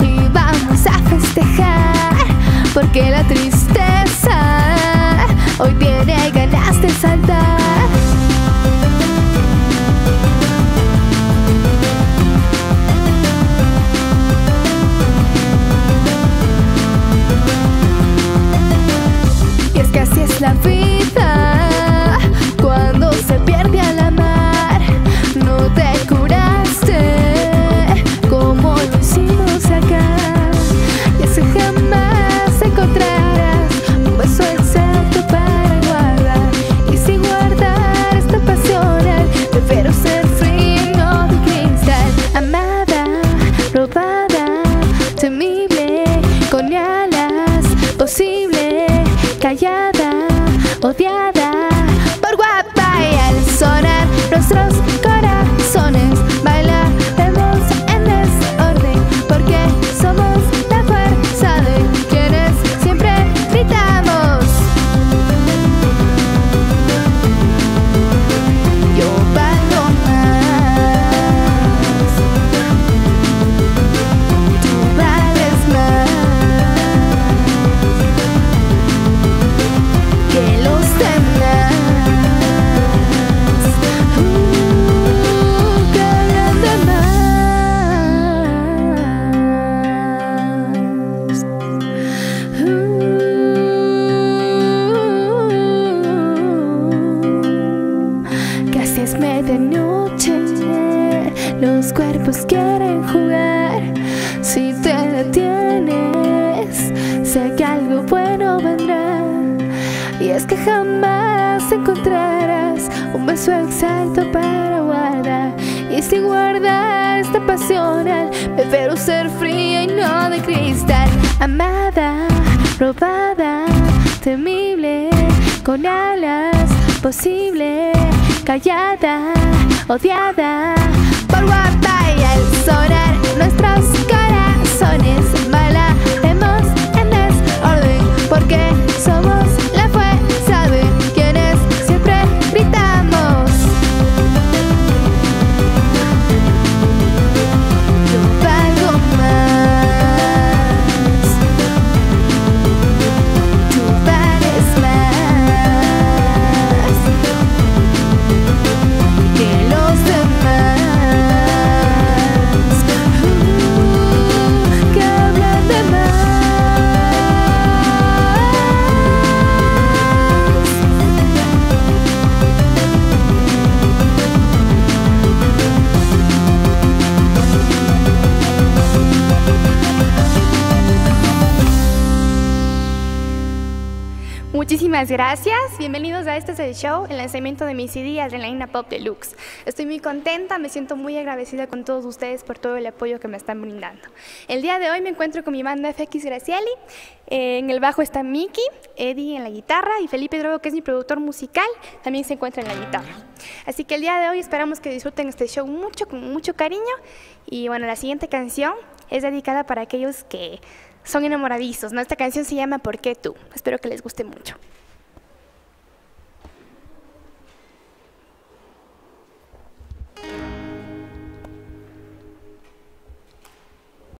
y vamos a festejar porque la tristeza hoy tiene ganas de saltar. Y es que así es la vida. Callada, odiada, los cuerpos quieren jugar. Si te detienes, sé que algo bueno vendrá. Y es que jamás encontrarás un beso exacto para guardar. Y si guardar esta pasional, prefiero ser fría y no de cristal. Amada, robada, temible, con alas, posible, callada, odiada, por Muchísimas gracias, bienvenidos a este es el show, el lanzamiento de mi CD Adrenalina Pop Deluxe. Estoy muy contenta, me siento muy agradecida con todos ustedes por todo el apoyo que me están brindando. El día de hoy me encuentro con mi banda FX Gracieli, eh, en el bajo está Miki, Eddie en la guitarra y Felipe Drogo, que es mi productor musical, también se encuentra en la guitarra. Así que el día de hoy esperamos que disfruten este show mucho, con mucho cariño. Y bueno, la siguiente canción es dedicada para aquellos que son enamoradizos. Esta canción se llama ¿Por qué tú? Espero que les guste mucho.